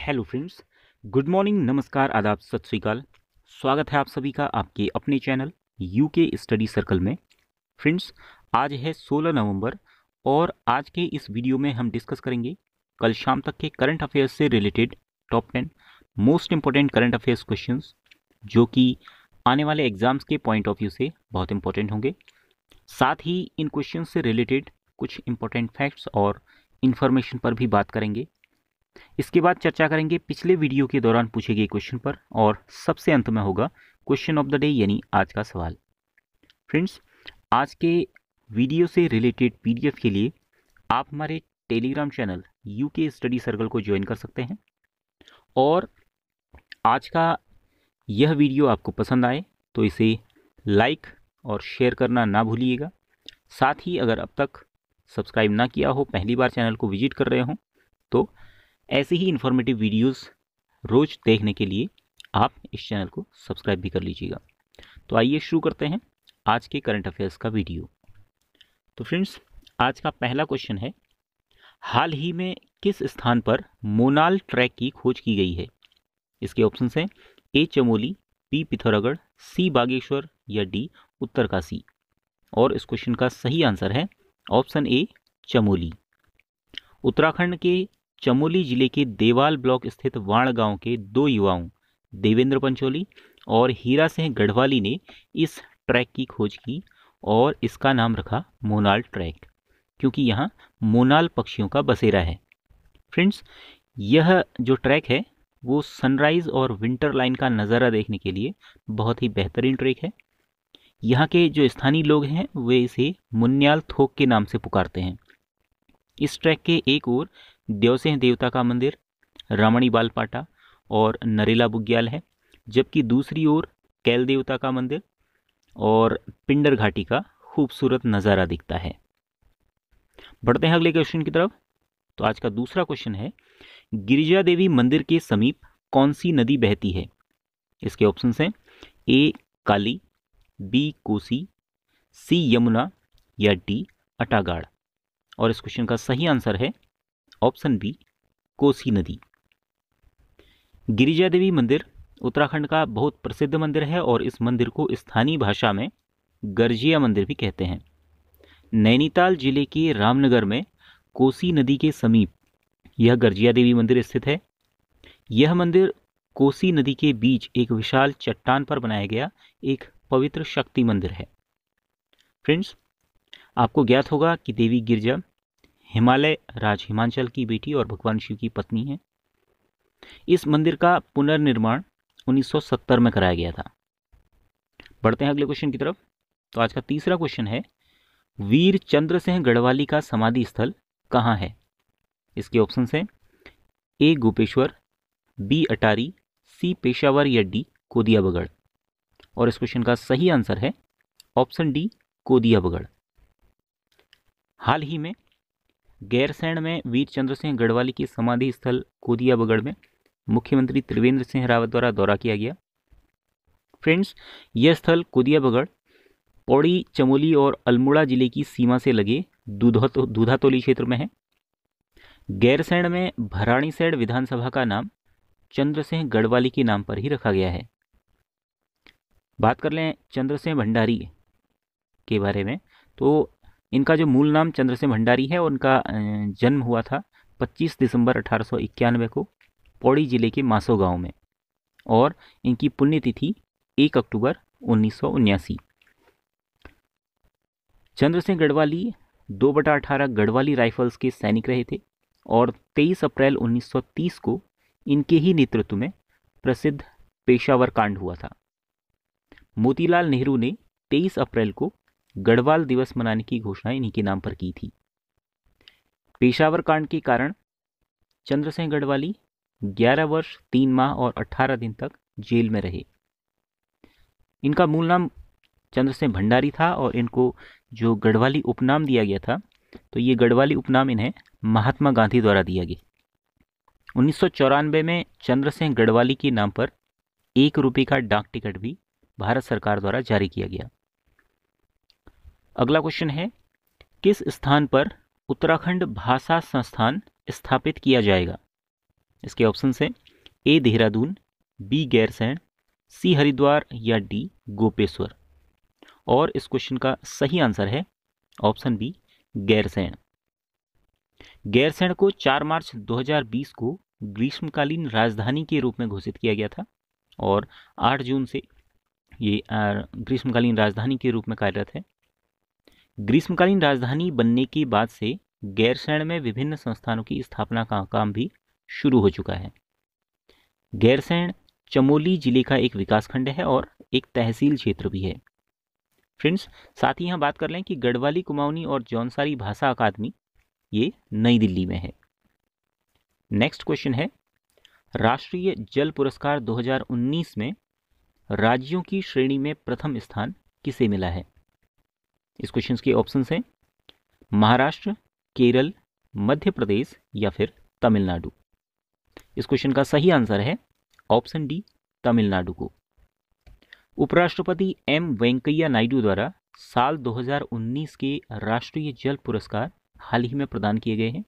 Hello friends good morning नमस्कार, आदाब, सत श्रीकाल। स्वागत है आप सभी का आपके अपने चैनल यूके स्टडी सर्कल में। फ्रेंड्स आज है 16 नवंबर और आज के इस वीडियो में हम डिस्कस करेंगे कल शाम तक के करंट अफेयर्स से related top ten most important current affairs questions जो कि आने वाले एग्ज़ाम्स के पॉइंट ऑफ़ व्यू से बहुत इंपॉर्टेंट होंगे। साथ ही इन क्वेश्चन से रिलेटेड कुछ इम्पोर्टेंट फैक्ट्स और इन्फॉर्मेशन पर भी बात करेंगे। इसके बाद चर्चा करेंगे पिछले वीडियो के दौरान पूछे गए क्वेश्चन पर, और सबसे अंत में होगा क्वेश्चन ऑफ़ द डे यानी आज का सवाल। फ्रेंड्स आज के वीडियो से रिलेटेड पीडीएफ के लिए आप हमारे Telegram channel UK study circle को ज्वाइन कर सकते हैं। और आज का यह वीडियो आपको पसंद आए तो इसे लाइक और शेयर करना ना भूलिएगा। साथ ही अगर अब तक सब्सक्राइब ना किया हो, पहली बार चैनल को विज़िट कर रहे हो तो ऐसे ही इन्फॉर्मेटिव वीडियोस रोज़ देखने के लिए आप इस चैनल को सब्सक्राइब भी कर लीजिएगा। तो आइए शुरू करते हैं आज के करंट अफेयर्स का वीडियो तो फ्रेंड्स आज का पहला क्वेश्चन है, हाल ही में किस स्थान पर मोनाल ट्रैक की खोज की गई है? इसके ऑप्शन हैं, A Chamoli, B Pithoragarh, C Bageshwar या डी उत्तरकाशी। और इस क्वेश्चन का सही आंसर है ऑप्शन ए चमोली। उत्तराखंड के चमोली ज़िले के देवाल ब्लॉक स्थित वाण गाँव के दो युवाओं, देवेंद्र पंचोली और हीरा सिंह गढ़वाली ने इस ट्रैक की खोज की और इसका नाम रखा मोनाल ट्रैक, क्योंकि यहाँ मोनाल पक्षियों का बसेरा है। फ्रेंड्स, यह जो ट्रैक है, वो सनराइज़ और विंटर लाइन का नज़ारा देखने के लिए बहुत ही बेहतरीन ट्रैक है। यहाँ के जो स्थानीय लोग हैं, वे इसे मुन्याल थोक के नाम से पुकारते हैं। इस ट्रैक के एक ओर देवसिंह देवता का मंदिर, रमणी बालपाटा और नरेला बुग्याल है, जबकि दूसरी ओर कैल देवता का मंदिर और पिंडर घाटी का खूबसूरत नज़ारा दिखता है। बढ़ते हैं अगले क्वेश्चन की तरफ़। तो आज का दूसरा क्वेश्चन है, गिरिजा देवी मंदिर के समीप कौन सी नदी बहती है? इसके ऑप्शन हैं A Kali B Kosi C Yamuna या डी अटागाड़ और इस क्वेश्चन का सही आंसर है ऑप्शन बी, कोसी नदी। गिरिजा देवी मंदिर उत्तराखंड का बहुत प्रसिद्ध मंदिर है और इस मंदिर को स्थानीय भाषा में गर्जिया मंदिर भी कहते हैं। नैनीताल ज़िले के रामनगर में कोसी नदी के समीप यह गर्जिया देवी मंदिर स्थित है। यह मंदिर कोसी नदी के बीच एक विशाल चट्टान पर बनाया गया एक पवित्र शक्ति मंदिर है। फ्रेंड्स, आपको ज्ञात होगा कि देवी गिरजा हिमालय राज हिमांचल की बेटी और भगवान शिव की पत्नी है। इस मंदिर का पुनर्निर्माण 1970 में कराया गया था। बढ़ते हैं अगले क्वेश्चन की तरफ़। तो आज का तीसरा क्वेश्चन है, वीर चंद्र सिंह गढ़वाली का समाधि स्थल कहाँ है? इसके ऑप्शन हैं, A Gopeshwar, B Attari, C Peshawar या डी कोदिया बगड़ और इस क्वेश्चन का सही आंसर है ऑप्शन डी कोदिया बगड़ हाल ही में गैरसैंण में वीर चंद्र सिंह गढ़वाली की समाधि स्थल कोदिया बगड़ में मुख्यमंत्री त्रिवेंद्र सिंह रावत द्वारा दौरा किया गया। फ्रेंड्स, यह स्थल कोदिया बगड़ पौड़ी, चमोली और अल्मोड़ा ज़िले की सीमा से लगे दूधातोली क्षेत्र में है। गैरसैण में भराणीसैण विधानसभा का नाम चंद्र सिंह गढ़वाली के नाम पर ही रखा गया है। बात कर लें चंद्र सिंह भंडारी के बारे में तो इनका जो मूल नाम चंद्र सिंह भंडारी है, उनका जन्म हुआ था 25 दिसंबर अठारह सौ इक्यानवे को पौड़ी ज़िले के मासो गाँव में और इनकी पुण्यतिथि 1 अक्टूबर उन्नीस चंद्र सिंह गढ़वाली दो बटा अठारह गढ़वाली राइफल्स के सैनिक रहे थे और 23 अप्रैल 1930 को इनके ही नेतृत्व में प्रसिद्ध पेशावर कांड हुआ था। मोतीलाल नेहरू ने 23 अप्रैल को गढ़वाल दिवस मनाने की घोषणा इन्हीं के नाम पर की थी। पेशावर कांड के कारण चंद्र सिंह गढ़वाली 11 वर्ष, तीन माह और 18 दिन तक जेल में रहे। इनका मूल नाम चंद्र सिंह भंडारी था और इनको जो गढ़वाली उपनाम दिया गया था तो ये गढ़वाली उपनाम इन्हें महात्मा गांधी द्वारा दिया गया। उन्नीस सौ चौरानवे में चंद्र सिंह गढ़वाली के नाम पर एक रुपये का डाक टिकट भी भारत सरकार द्वारा जारी किया गया। अगला क्वेश्चन है, किस स्थान पर उत्तराखंड भाषा संस्थान स्थापित किया जाएगा? इसके ऑप्शन हैं A Dehradun B Gairsain C Haridwar या डी गोपेश्वर। और इस क्वेश्चन का सही आंसर है ऑप्शन बी गैरसैंण। गैरसैंण को 4 मार्च 2020 को ग्रीष्मकालीन राजधानी के रूप में घोषित किया गया था और 8 जून से ये ग्रीष्मकालीन राजधानी के रूप में कार्यरत है। ग्रीष्मकालीन राजधानी बनने के बाद से गैरसैण में विभिन्न संस्थानों की स्थापना का काम भी शुरू हो चुका है। गैरसैण चमोली ज़िले का एक विकासखंड है और एक तहसील क्षेत्र भी है। फ्रेंड्स, साथ ही यहाँ बात कर लें कि गढ़वाली, कुमाऊनी और जौनसारी भाषा अकादमी, ये नई दिल्ली में है। नेक्स्ट क्वेश्चन है, राष्ट्रीय जल पुरस्कार 2019 में राज्यों की श्रेणी में प्रथम स्थान किसे मिला है? इस क्वेश्चन के ऑप्शन हैं। महाराष्ट्र, केरल, मध्य प्रदेश या फिर तमिलनाडु। इस क्वेश्चन का सही आंसर है ऑप्शन डी तमिलनाडु को। उपराष्ट्रपति एम वेंकैया नायडू द्वारा साल 2019 के राष्ट्रीय जल पुरस्कार हाल ही में प्रदान किए गए हैं।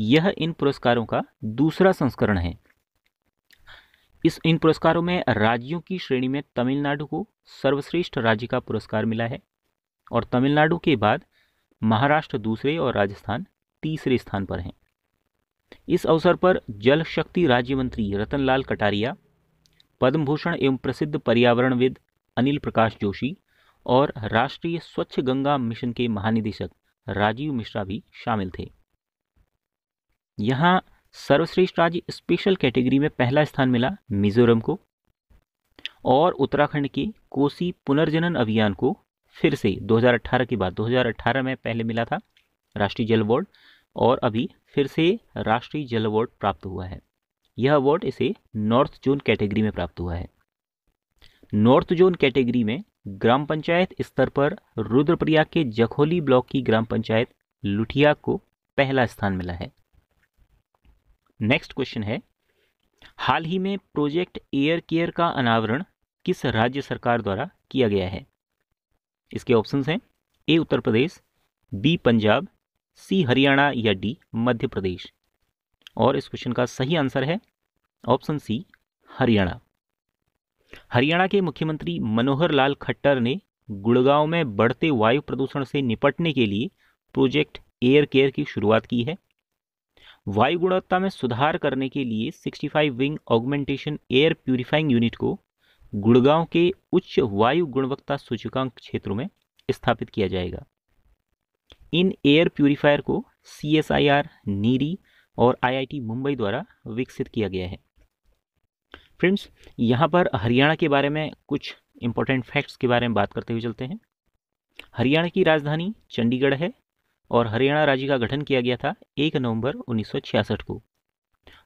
यह इन पुरस्कारों का दूसरा संस्करण है। इस इन पुरस्कारों में राज्यों की श्रेणी में तमिलनाडु को सर्वश्रेष्ठ राज्य का पुरस्कार मिला है। और तमिलनाडु के बाद महाराष्ट्र दूसरे और राजस्थान तीसरे स्थान पर हैं। इस अवसर पर जल शक्ति राज्य मंत्री रतनलाल कटारिया पद्म भूषण एवं प्रसिद्ध पर्यावरणविद अनिल प्रकाश जोशी और राष्ट्रीय स्वच्छ गंगा मिशन के महानिदेशक राजीव मिश्रा भी शामिल थे। यहाँ सर्वश्रेष्ठ राज्य स्पेशल कैटेगरी में पहला स्थान मिला मिजोरम को और उत्तराखंड के कोसी पुनर्जनन अभियान को फिर से 2018 के बाद 2018 में पहले मिला था राष्ट्रीय जल अवार्ड और अभी फिर से राष्ट्रीय जल अवार्ड प्राप्त हुआ है। यह अवार्ड इसे नॉर्थ जोन कैटेगरी में प्राप्त हुआ है। नॉर्थ जोन कैटेगरी में ग्राम पंचायत स्तर पर रुद्रप्रयाग के जखोली ब्लॉक की ग्राम पंचायत लुठिया को पहला स्थान मिला है। नेक्स्ट क्वेश्चन है, हाल ही में प्रोजेक्ट एयर केयर का अनावरण किस राज्य सरकार द्वारा किया गया है? इसके ऑप्शंस हैं A Uttar Pradesh B Punjab C Haryana या डी मध्य प्रदेश। और इस क्वेश्चन का सही आंसर है ऑप्शन सी हरियाणा। हरियाणा के मुख्यमंत्री मनोहर लाल खट्टर ने गुड़गांव में बढ़ते वायु प्रदूषण से निपटने के लिए प्रोजेक्ट एयर केयर की शुरुआत की है। वायु गुणवत्ता में सुधार करने के लिए 65 wing augmentation air purifying unit को गुड़गांव के उच्च वायु गुणवत्ता सूचकांक क्षेत्रों में स्थापित किया जाएगा। इन एयर प्यूरिफायर को C S I R NEERI और आईआईटी मुंबई द्वारा विकसित किया गया है। फ्रेंड्स, यहाँ पर हरियाणा के बारे में कुछ इंपॉर्टेंट फैक्ट्स के बारे में बात करते हुए चलते हैं। हरियाणा की राजधानी चंडीगढ़ है और हरियाणा राज्य का गठन किया गया था एक नवंबर 1966 को।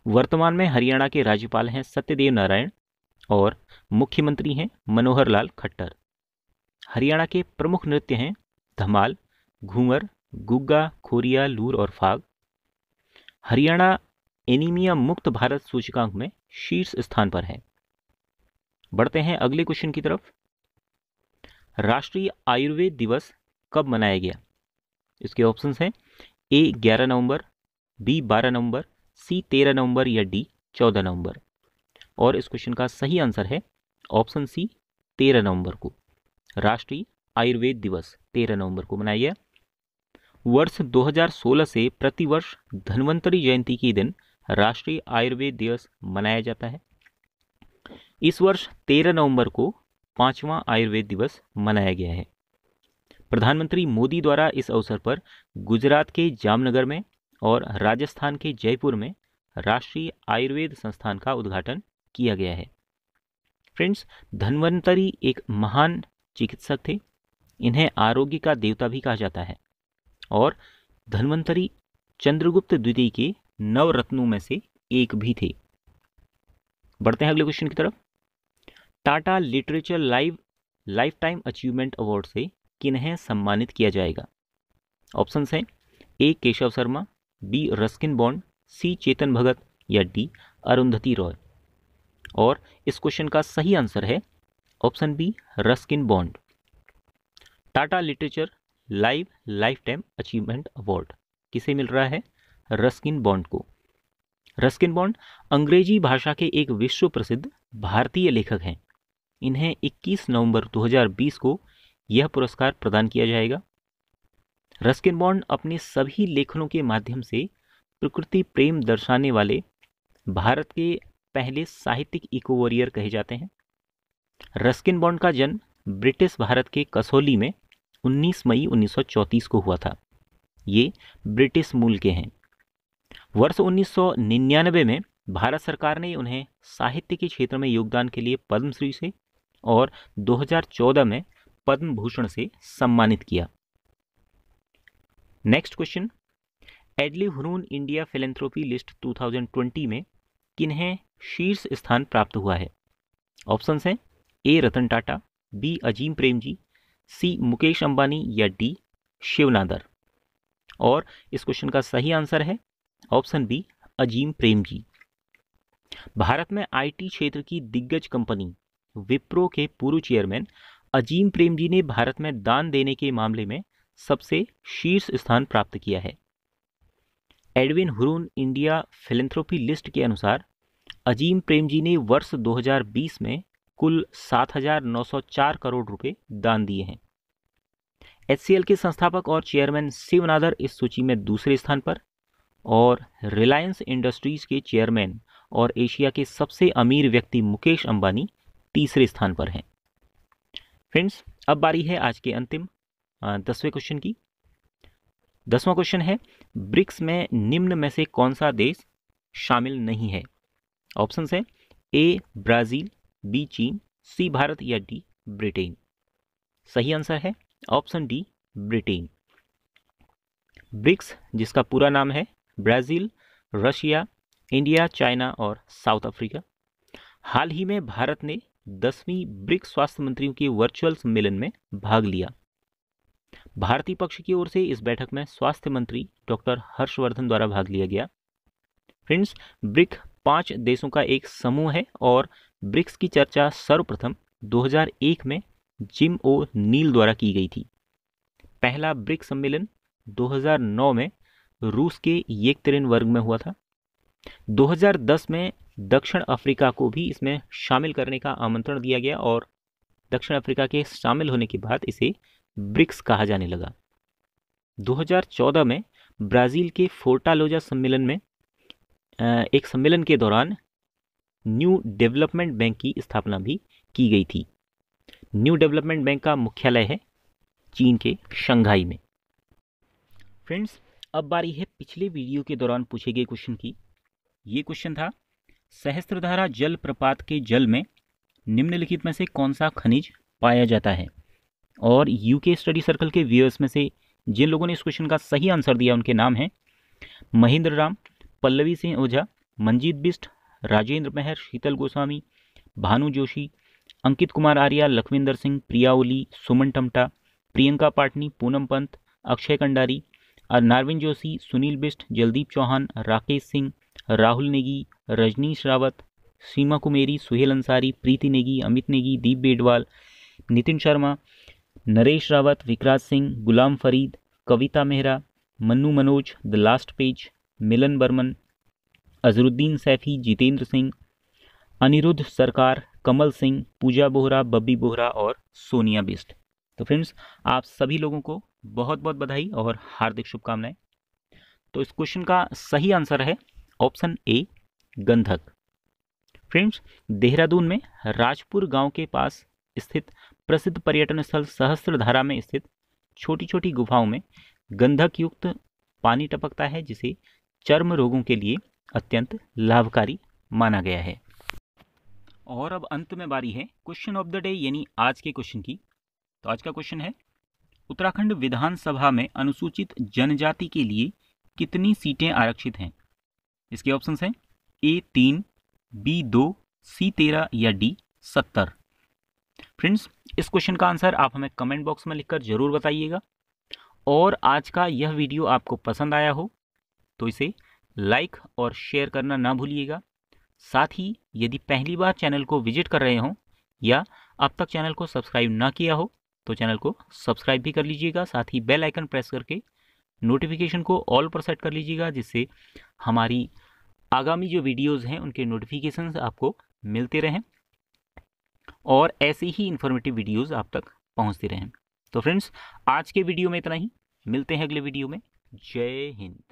वर्तमान में हरियाणा के राज्यपाल हैं सत्यदेव नारायण और मुख्यमंत्री हैं मनोहर लाल खट्टर। हरियाणा के प्रमुख नृत्य हैं धमाल घूमर गुग्गा, खोरिया, लूर और फाग। हरियाणा एनीमिया मुक्त भारत सूचकांक में शीर्ष स्थान पर है। बढ़ते हैं अगले क्वेश्चन की तरफ़। राष्ट्रीय आयुर्वेद दिवस कब मनाया गया? इसके ऑप्शंस हैं ए 11 नवंबर, बी 12 नवंबर, सी 13 नवंबर या डी 14 नवंबर। और इस क्वेश्चन का सही आंसर है ऑप्शन सी 13 नवंबर को। राष्ट्रीय आयुर्वेद दिवस 13 नवंबर को मनाया। गया वर्ष 2016 से प्रतिवर्ष धन्वंतरी जयंती के दिन राष्ट्रीय आयुर्वेद दिवस मनाया जाता है। इस वर्ष 13 नवंबर को पांचवा आयुर्वेद दिवस मनाया गया है। प्रधानमंत्री मोदी द्वारा इस अवसर पर गुजरात के जामनगर में और राजस्थान के जयपुर में राष्ट्रीय आयुर्वेद संस्थान का उद्घाटन किया गया है। फ्रेंड्स धन्वंतरी एक महान चिकित्सक थे। इन्हें आरोग्य का देवता भी कहा जाता है। और धन्वंतरी चंद्रगुप्त द्वितीय के नव रत्नों में से एक भी थे। बढ़ते हैं अगले क्वेश्चन की तरफ़। Tata literature live lifetime achievement award से किन्हें सम्मानित किया जाएगा। ऑप्शंस हैं, A Keshav Sharma, B Ruskin Bond, C Chetan Bhagat या डी अरुंधति रॉय। और इस क्वेश्चन का सही आंसर है option B Ruskin Bond Tata literature live lifetime achievement award किसे मिल रहा है? रस्किन बॉन्ड को. रस्किन बॉन्ड अंग्रेज़ी भाषा के एक विश्व प्रसिद्ध भारतीय लेखक हैं। इन्हें 21 नवंबर 2020 को यह पुरस्कार प्रदान किया जाएगा। रस्किन बॉन्ड अपने सभी लेखनों के माध्यम से प्रकृति प्रेम दर्शाने वाले भारत के पहले साहित्यिक इको वॉरियर कहे जाते हैं। रस्किन बॉन्ड का जन्म ब्रिटिश भारत के कसौली में 19 मई 1934 को हुआ था। ये ब्रिटिश मूल के हैं। वर्ष 1999 में भारत सरकार ने उन्हें साहित्य के क्षेत्र में योगदान के लिए पद्मश्री से और 2014 में पद्म भूषण से सम्मानित किया। Next question. एडली Hurun India philanthropy list 2020 में किन्हें शीर्ष स्थान प्राप्त हुआ है। ऑप्शंस हैं A Ratan Tata B Azim Premji C Mukesh Ambani या डी शिवनादर और इस क्वेश्चन का सही आंसर है option B Azim Premji Bharat में आईटी क्षेत्र की दिग्गज कंपनी विप्रो के पूर्व चेयरमैन अजीम प्रेम जी ने भारत में दान देने के मामले में सबसे शीर्ष स्थान प्राप्त किया है। एडविन हुरून इंडिया फिलेंथ्रोपी लिस्ट के अनुसार अजीम प्रेम जी ने वर्ष 2020 में कुल 7,904 करोड़ रुपए दान दिए हैं। एच के संस्थापक और चेयरमैन शिवनादर इस सूची में दूसरे स्थान पर और रिलायंस इंडस्ट्रीज़ के चेयरमैन और एशिया के सबसे अमीर व्यक्ति मुकेश अंबानी तीसरे स्थान पर हैं। फ्रेंड्स अब बारी है आज के अंतिम दसवें क्वेश्चन की। दसवां क्वेश्चन है ब्रिक्स में निम्न में से कौन सा देश शामिल नहीं है? ऑप्शन है ए ब्राज़ील बी चीन सी भारत या डी ब्रिटेन सही आंसर है ऑप्शन डी ब्रिटेन ब्रिक्स जिसका पूरा नाम है ब्राज़ील रशिया इंडिया चाइना और साउथ अफ्रीका हाल ही में भारत ने दसवीं ब्रिक्स स्वास्थ्य मंत्रियों के वर्चुअल सम्मेलन में भाग लिया। भारतीय पक्ष की ओर से इस बैठक में स्वास्थ्य मंत्री डॉक्टर हर्षवर्धन द्वारा भाग लिया गया। फ्रेंड्स ब्रिक पाँच देशों का एक समूह है और ब्रिक्स की चर्चा सर्वप्रथम 2001 में जिम ओ नील द्वारा की गई थी। पहला ब्रिक्स सम्मेलन 2009 में रूस के येकतेरिन वर्ग में हुआ था। 2010 में दक्षिण अफ्रीका को भी इसमें शामिल करने का आमंत्रण दिया गया और दक्षिण अफ्रीका के शामिल होने के बाद इसे ब्रिक्स कहा जाने लगा। 2014 में ब्राज़ील के फोर्टालोजा सम्मेलन में एक सम्मेलन के दौरान न्यू डेवलपमेंट बैंक की स्थापना भी की गई थी। न्यू डेवलपमेंट बैंक का मुख्यालय है चीन के शंघाई में। फ्रेंड्स, अब बारी है पिछले वीडियो के दौरान पूछे गए क्वेश्चन की। ये क्वेश्चन था, सहस्त्रधारा जल प्रपात के जल में निम्नलिखित में से कौन सा खनिज पाया जाता है? और यूके स्टडी सर्कल के व्यूअर्स में से जिन लोगों ने इस क्वेश्चन का सही आंसर दिया, उनके नाम हैं Mahendra Ram Pallavi Singh Ojha, Manjeet Bisht Rajendra Mehar, Sheetal Goswami, Bhanu Joshi, Ankit Kumar Arya, Lakhvinder Singh, Priya Oli, Suman Tamta, Priyanka Patni, Poonam Pant, Akshay Kandari Narvin Joshi, Sunil Bisht Jaldeep Chauhan, Rakesh Singh, Rahul Negi, Rajnish Rawat, Seema Kumeri, Suhel Ansari, Preeti Negi, Amit Negi, Deep Bedwal, Nitin Sharma, Naresh Rawat, Vikraj Singh, Ghulam Farid, Kavita Mehra, Mannu Manoj, the last page Milan Barman, Azharuddin Saifi Jitendra Singh, Anirudh Sarkar Kamal Singh, पूजा बोहरा, बब्बी बोहरा और सोनिया बिस्ट। तो friends आप सभी लोगों को बहुत बहुत बधाई और हार्दिक शुभकामनाएँ। तो इस क्वेश्चन का सही आंसर है ऑप्शन ए गंधक। फ्रेंड्स देहरादून में राजपुर गाँव के पास स्थित प्रसिद्ध पर्यटन स्थल सहस्त्रधारा में स्थित छोटी छोटी गुफाओं में गंधक युक्त पानी टपकता है, जिसे चर्म रोगों के लिए अत्यंत लाभकारी माना गया है। और अब अंत में बारी है क्वेश्चन ऑफ़ द डे यानी आज के क्वेश्चन की। तो आज का क्वेश्चन है, उत्तराखंड विधानसभा में अनुसूचित जनजाति के लिए कितनी सीटें आरक्षित हैं? इसके ऑप्शंस हैं ए तीन बी दो सी तेरह या डी सत्तर। फ्रेंड्स इस क्वेश्चन का आंसर आप हमें कमेंट बॉक्स में लिखकर ज़रूर बताइएगा। और आज का यह वीडियो आपको पसंद आया हो तो इसे लाइक और शेयर करना ना भूलिएगा। साथ ही, यदि पहली बार चैनल को विज़िट कर रहे हों या अब तक चैनल को सब्सक्राइब ना किया हो तो चैनल को सब्सक्राइब भी कर लीजिएगा। साथ ही बेल आइकन प्रेस करके नोटिफिकेशन को ऑल पर सेट कर लीजिएगा, जिससे हमारी आगामी जो वीडियोज़ हैं, उनके नोटिफिकेशन आपको मिलते रहें और ऐसी ही इन्फॉर्मेटिव वीडियोज़ आप तक पहुँचते रहें। तो फ्रेंड्स आज के वीडियो में इतना ही। मिलते हैं अगले वीडियो में। जय हिंद।